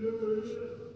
Hallelujah.